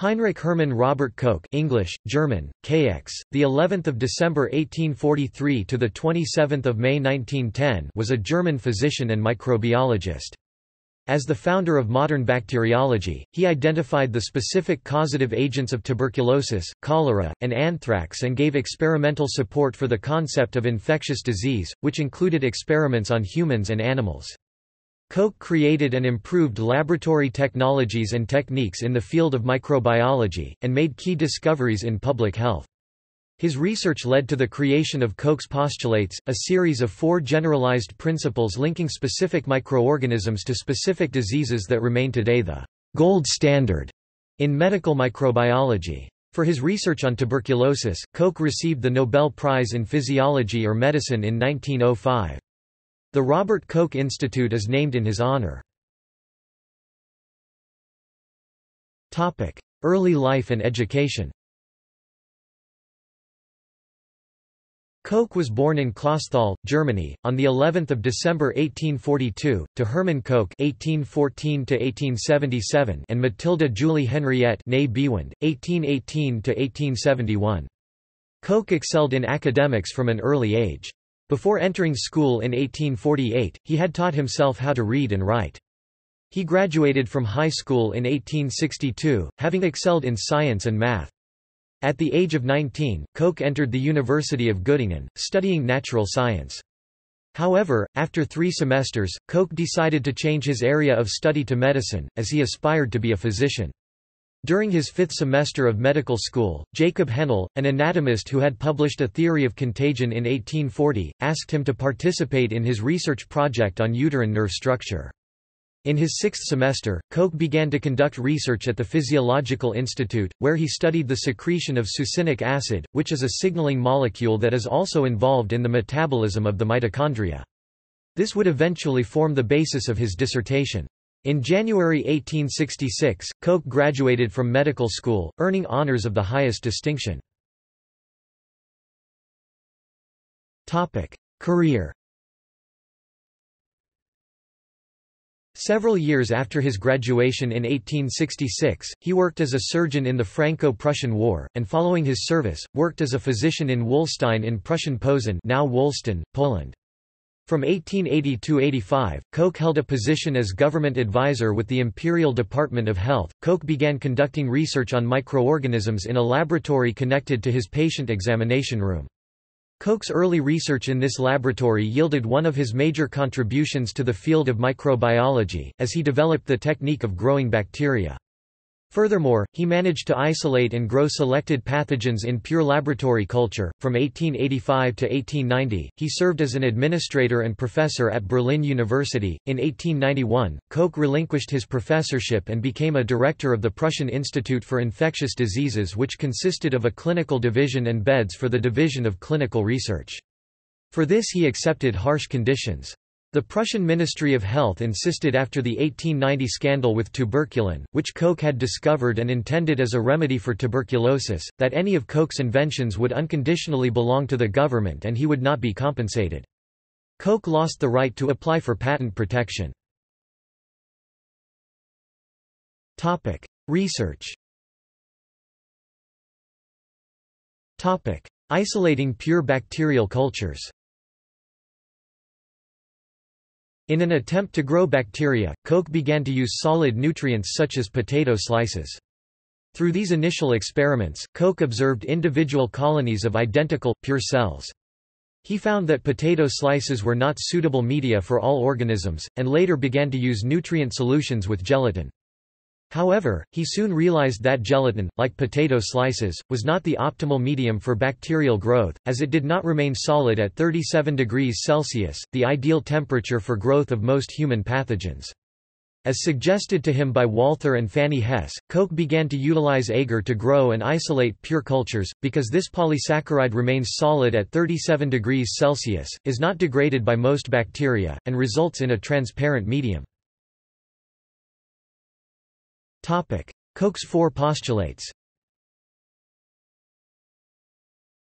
Heinrich Hermann Robert Koch English, German, KX, the 11th of December 1843 to the 27th of May 1910 was a German physician and microbiologist. As the founder of modern bacteriology, he identified the specific causative agents of tuberculosis, cholera, and anthrax and gave experimental support for the concept of infectious disease, which included experiments on humans and animals. Koch created and improved laboratory technologies and techniques in the field of microbiology, and made key discoveries in public health. His research led to the creation of Koch's postulates, a series of four generalized principles linking specific microorganisms to specific diseases that remain today the gold standard in medical microbiology. For his research on tuberculosis, Koch received the Nobel Prize in Physiology or Medicine in 1905. The Robert Koch Institute is named in his honor. Early life and education Koch was born in Clausthal, Germany, on the 11th of December 1842 to Hermann Koch (1814–1877) and Matilda Julie Henriette (née Biewend, 1818–1871). Koch excelled in academics from an early age. Before entering school in 1848, he had taught himself how to read and write. He graduated from high school in 1862, having excelled in science and math. At the age of 19, Koch entered the University of Göttingen, studying natural science. However, after three semesters, Koch decided to change his area of study to medicine, as he aspired to be a physician. During his fifth semester of medical school, Jacob Henle, an anatomist who had published a theory of contagion in 1840, asked him to participate in his research project on uterine nerve structure. In his sixth semester, Koch began to conduct research at the Physiological Institute, where he studied the secretion of succinic acid, which is a signaling molecule that is also involved in the metabolism of the mitochondria. This would eventually form the basis of his dissertation. In January 1866, Koch graduated from medical school, earning honors of the highest distinction. Career Several years after his graduation in 1866, he worked as a surgeon in the Franco-Prussian War, and following his service, worked as a physician in Wollstein in Prussian Posen now Wolsztyn, Poland. From 1880–85, Koch held a position as government advisor with the Imperial Department of Health. Koch began conducting research on microorganisms in a laboratory connected to his patient examination room. Koch's early research in this laboratory yielded one of his major contributions to the field of microbiology, as he developed the technique of growing bacteria. Furthermore, he managed to isolate and grow selected pathogens in pure laboratory culture. From 1885 to 1890, he served as an administrator and professor at Berlin University. In 1891, Koch relinquished his professorship and became a director of the Prussian Institute for Infectious Diseases, which consisted of a clinical division and beds for the Division of Clinical Research. For this he accepted harsh conditions. The Prussian Ministry of Health insisted after the 1890 scandal with tuberculin, which Koch had discovered and intended as a remedy for tuberculosis, that any of Koch's inventions would unconditionally belong to the government and he would not be compensated. Koch lost the right to apply for patent protection. Research Isolating pure bacterial cultures In an attempt to grow bacteria, Koch began to use solid nutrients such as potato slices. Through these initial experiments, Koch observed individual colonies of identical, pure cells. He found that potato slices were not suitable media for all organisms, and later began to use nutrient solutions with gelatin. However, he soon realized that gelatin, like potato slices, was not the optimal medium for bacterial growth, as it did not remain solid at 37 degrees Celsius, the ideal temperature for growth of most human pathogens. As suggested to him by Walther and Fanny Hesse, Koch began to utilize agar to grow and isolate pure cultures, because this polysaccharide remains solid at 37 degrees Celsius, is not degraded by most bacteria, and results in a transparent medium. Koch's four postulates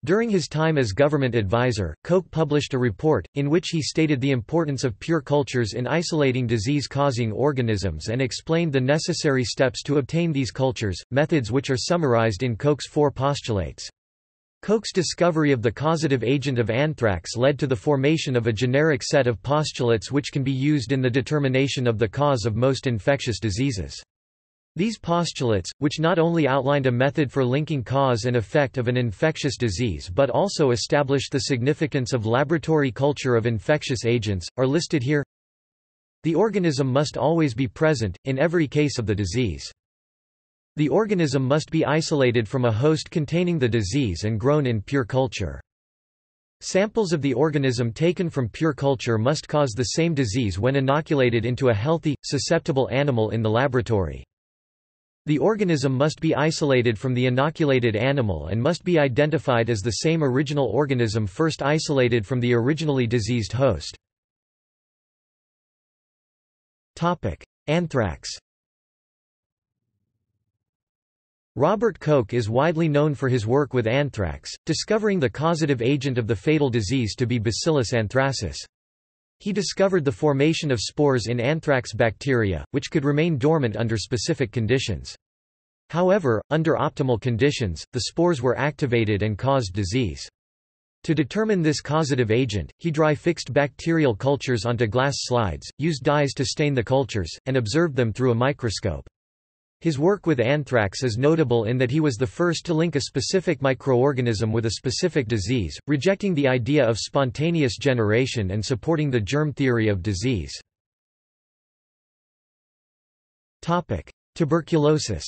During his time as government advisor, Koch published a report, in which he stated the importance of pure cultures in isolating disease-causing organisms and explained the necessary steps to obtain these cultures, methods which are summarized in Koch's four postulates. Koch's discovery of the causative agent of anthrax led to the formation of a generic set of postulates which can be used in the determination of the cause of most infectious diseases. These postulates, which not only outlined a method for linking cause and effect of an infectious disease but also established the significance of laboratory culture of infectious agents, are listed here. The organism must always be present, in every case of the disease. The organism must be isolated from a host containing the disease and grown in pure culture. Samples of the organism taken from pure culture must cause the same disease when inoculated into a healthy, susceptible animal in the laboratory. The organism must be isolated from the inoculated animal and must be identified as the same original organism first isolated from the originally diseased host. Anthrax Robert Koch is widely known for his work with anthrax, discovering the causative agent of the fatal disease to be Bacillus anthracis. He discovered the formation of spores in anthrax bacteria, which could remain dormant under specific conditions. However, under optimal conditions, the spores were activated and caused disease. To determine this causative agent, he dry fixed bacterial cultures onto glass slides, used dyes to stain the cultures, and observed them through a microscope. His work with anthrax is notable in that he was the first to link a specific microorganism with a specific disease, rejecting the idea of spontaneous generation and supporting the germ theory of disease. Tuberculosis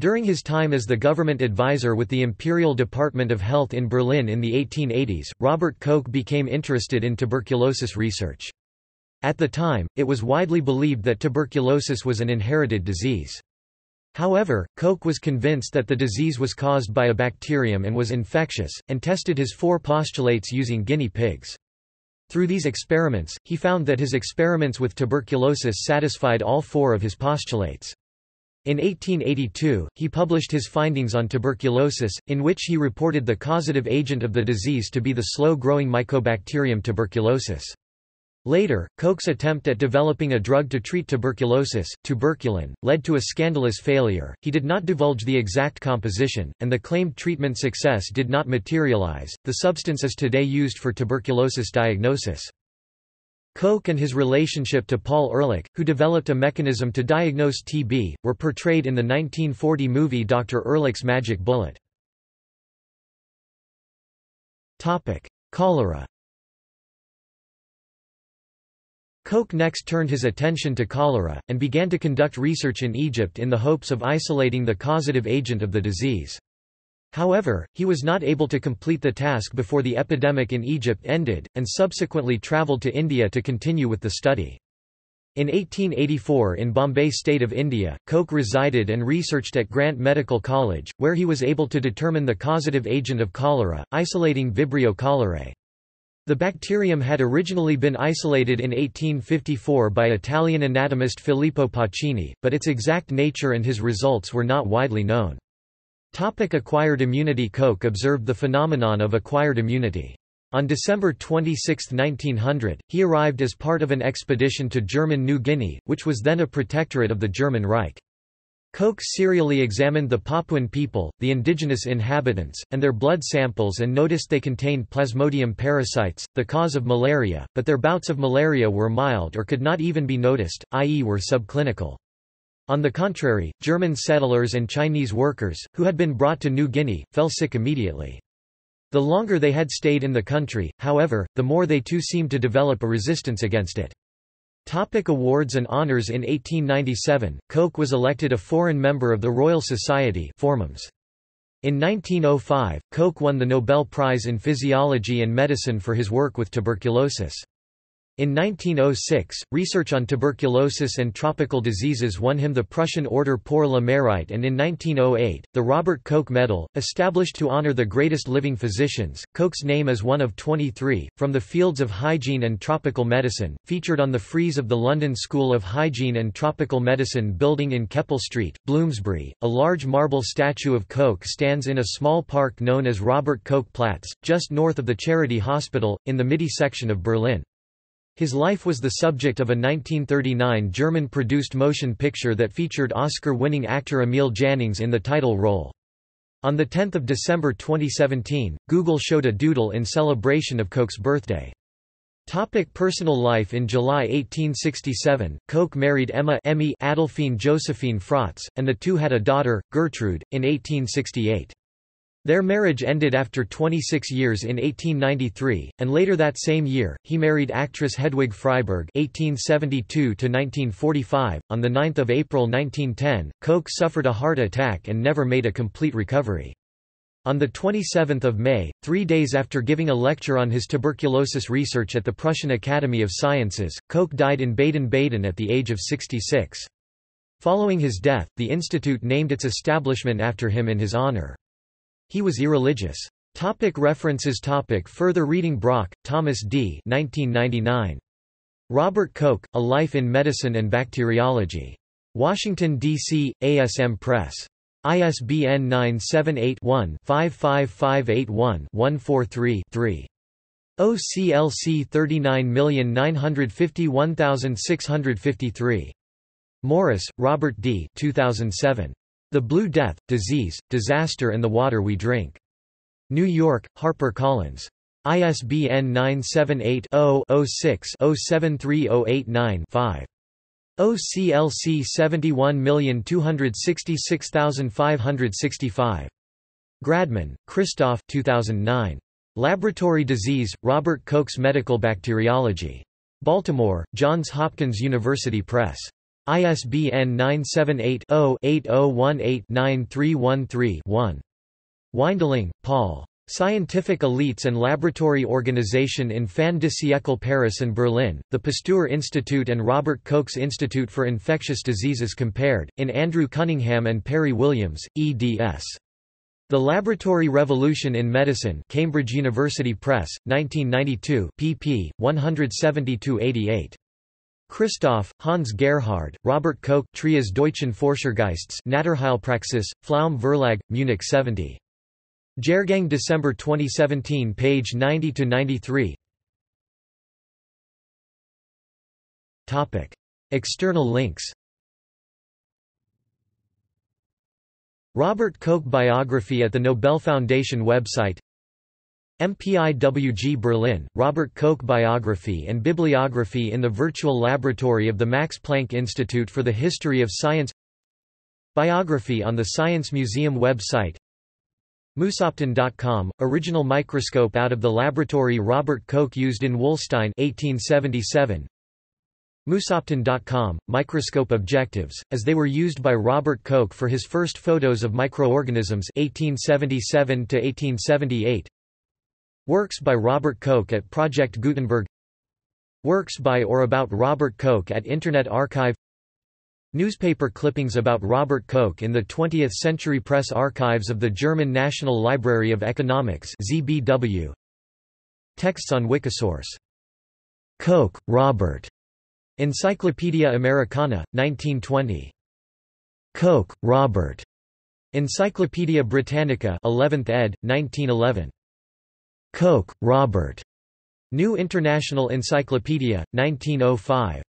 During his time as the government advisor with the Imperial Department of Health in Berlin in the 1880s, Robert Koch became interested in tuberculosis research. At the time, it was widely believed that tuberculosis was an inherited disease. However, Koch was convinced that the disease was caused by a bacterium and was infectious, and tested his four postulates using guinea pigs. Through these experiments, he found that his experiments with tuberculosis satisfied all four of his postulates. In 1882, he published his findings on tuberculosis, in which he reported the causative agent of the disease to be the slow-growing Mycobacterium tuberculosis. Later, Koch's attempt at developing a drug to treat tuberculosis, tuberculin, led to a scandalous failure. He did not divulge the exact composition, and the claimed treatment success did not materialize. The substance is today used for tuberculosis diagnosis. Koch and his relationship to Paul Ehrlich, who developed a mechanism to diagnose TB, were portrayed in the 1940 movie Dr. Ehrlich's Magic Bullet. Cholera Koch next turned his attention to cholera, and began to conduct research in Egypt in the hopes of isolating the causative agent of the disease. However, he was not able to complete the task before the epidemic in Egypt ended, and subsequently travelled to India to continue with the study. In 1884 in Bombay state of India, Koch resided and researched at Grant Medical College, where he was able to determine the causative agent of cholera, isolating Vibrio cholerae. The bacterium had originally been isolated in 1854 by Italian anatomist Filippo Pacini, but its exact nature and his results were not widely known. Topic acquired immunity Koch observed the phenomenon of acquired immunity. On December 26, 1900, he arrived as part of an expedition to German New Guinea, which was then a protectorate of the German Reich. Koch serially examined the Papuan people, the indigenous inhabitants, and their blood samples and noticed they contained Plasmodium parasites, the cause of malaria, but their bouts of malaria were mild or could not even be noticed, i.e. were subclinical. On the contrary, German settlers and Chinese workers, who had been brought to New Guinea, fell sick immediately. The longer they had stayed in the country, however, the more they too seemed to develop a resistance against it. Topic awards and honors In 1897, Koch was elected a foreign member of the Royal Society Formums. In 1905, Koch won the Nobel Prize in Physiology and Medicine for his work with tuberculosis. In 1906, research on tuberculosis and tropical diseases won him the Prussian Order pour le Mérite and in 1908, the Robert Koch Medal, established to honor the greatest living physicians. Koch's name is one of 23, from the fields of hygiene and tropical medicine, featured on the frieze of the London School of Hygiene and Tropical Medicine building in Keppel Street, Bloomsbury. A large marble statue of Koch stands in a small park known as Robert Koch Platz, just north of the Charité Hospital, in the Mitte section of Berlin. His life was the subject of a 1939 German-produced motion picture that featured Oscar-winning actor Emil Jannings in the title role. On 10 December 2017, Google showed a doodle in celebration of Koch's birthday. Topic personal life In July 1867, Koch married Emma Emmy Adolphine Josephine Fraatz, and the two had a daughter, Gertrude, in 1868. Their marriage ended after 26 years in 1893, and later that same year, he married actress Hedwig Freiberg (1872–1945). On the 9th of April 1910, Koch suffered a heart attack and never made a complete recovery. On 27 May, three days after giving a lecture on his tuberculosis research at the Prussian Academy of Sciences, Koch died in Baden-Baden at the age of 66. Following his death, the institute named its establishment after him in his honor. He was irreligious. Topic references topic Further reading Brock, Thomas D. 1999. Robert Koch, A Life in Medicine and Bacteriology. Washington, D.C., ASM Press. ISBN 978-1-55581-143-3. OCLC 39951653. Morris, Robert D. 2007. The Blue Death, Disease, Disaster and the Water We Drink. New York, Harper Collins. ISBN 978-0-06-073089-5. OCLC 71266565. Gradmann, Christoph 2009. Laboratory Disease, Robert Koch's Medical Bacteriology. Baltimore, Johns Hopkins University Press. ISBN 978-0-8018-9313-1. Weindling, Paul. Scientific Elites and Laboratory Organization in Fin de siècle Paris and Berlin, the Pasteur Institute and Robert Koch's Institute for Infectious Diseases Compared, in Andrew Cunningham and Perry Williams, eds. The Laboratory Revolution in Medicine Cambridge University Press, 1992 pp. 172–88. Christoph, Hans Gerhard, Robert Koch Trias Deutschen Forschergeists Naturheilpraxis, Pflaum Verlag, Munich 70. Jahrgang December 2017 page 90–93 External links. Robert Koch biography at the Nobel Foundation website MPIWG Berlin, Robert Koch Biography and Bibliography in the Virtual Laboratory of the Max Planck Institute for the History of Science Biography on the Science Museum website Moosopton.com, original microscope out of the laboratory Robert Koch used in Wollstein 1877. Moosopton.com, microscope objectives, as they were used by Robert Koch for his first photos of microorganisms 1877 1878. Works by Robert Koch at Project Gutenberg Works by or about Robert Koch at Internet Archive Newspaper clippings about Robert Koch in the 20th Century Press Archives of the German National Library of Economics ZBW. Texts on Wikisource. Koch, Robert. Encyclopaedia Americana, 1920. Koch, Robert. Encyclopaedia Britannica 11th ed., 1911. Koch, Robert. New International Encyclopedia, 1905.